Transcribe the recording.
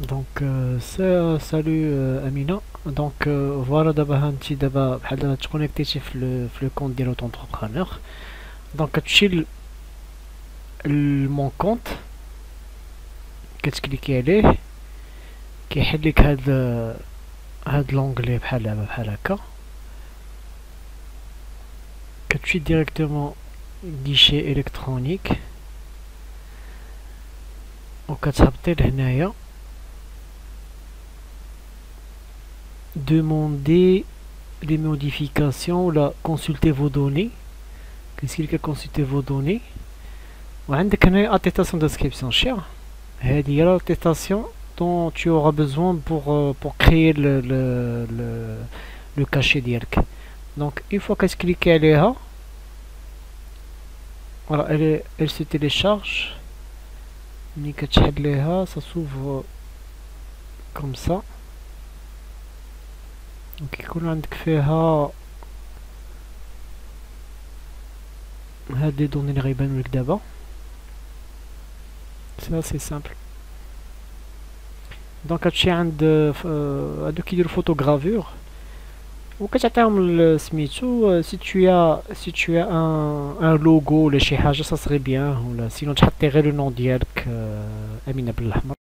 Donc, euh, salut euh, Amina. Donc, euh, voilà d'abord un petit débat. Tu connecté sur le, le compte de l'autre entrepreneur. Donc, tu mon compte. Qu'est-ce qu'il est Qui est هذا هذا l'onglet بحال دابا بحال هكا كتمشي directement guichet électronique وكتهبطي لهنايا Demandez des modifications ou consulter vos données. Qu'est-ce qu'il y a consulter vos données وعندك هنا attestation d'inscription cher هذه هي l'attestation dont tu auras besoin pour euh, pour créer le le le, le cachet ديالك donc une fois qu'elle clique عليها voilà elle est, elle se télécharge ملي كتشحن ليها ça s'ouvre comme ça Donc يكون عندك فيها هاد لي دوني اللي غيبانو لك دابا سي اسي سامبل دونك هادشي عند هادو كيديرو فوتوغرافور وكتعطيهم سميتو سي تو سي تو ان ان لوغو ولا شي حاجه سا سري بيان ولا سينو تحطي غير لو نون ديالك امينه بالاحمر